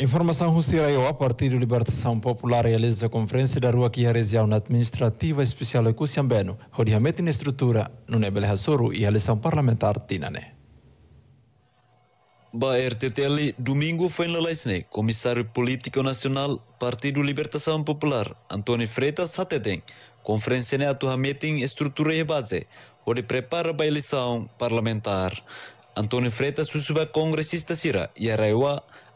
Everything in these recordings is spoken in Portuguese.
Informação Rússia a Partido Libertação Popular realiza a conferência da rua realiza na administrativa especial de Cusiambeno, a na estrutura no Nebel Hassuru e eleição parlamentar tinane. Ba RTTL domingo foi na Leisne, Comissário Político Nacional Partido Libertação Popular, Antônio Freitas Hateten, conferência ne atu meeting estrutura e base, onde prepara a eleição parlamentar. Antônio Freitas susuba congressista Sira e Araiwa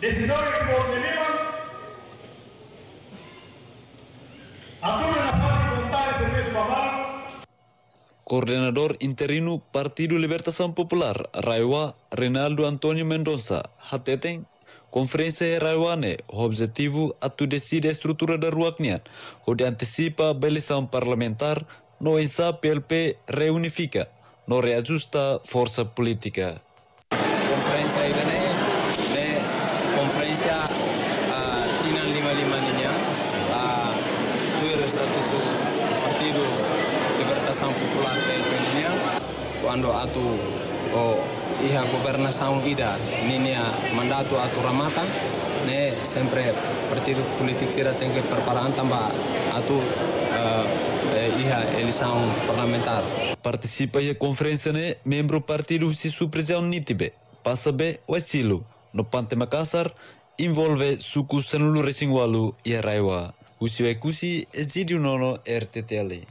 decisão que levar. A turma na fase contar serviço para Coordenador interino Partido Libertação Popular, Raiwa Reinaldo Antônio Mendonça, Hateten, Conferência Raiwane, o objetivo é tu decide a estrutura da Ruacnian, onde antecipa a eleição parlamentar, no ENSA PLP reunifica, no reajusta força política. Lima Ninha, uh, do Estatuto Partido Libertação Popular Ninha, quando atu o iha governação ida. Ninia mandato atu ramata, ne sempre partido político sira tem que preparar tambah atu uh, iha eleição parlamentar. Participa a conferência ne membro partido se supresão nitibe, passa be o asilo, no Pante Makassar, envolve suku sanulu resingualu e raiwa. Usi kusi exidio nono RTTL.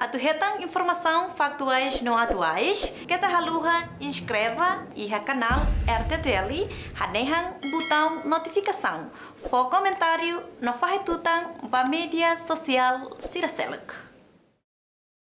Atu hetang informação factuais não atuais, que haluha inscreva e ha canal RTTL, hanehang botão notificação. For comentário, no farretutang ba mídia social Siraseluk.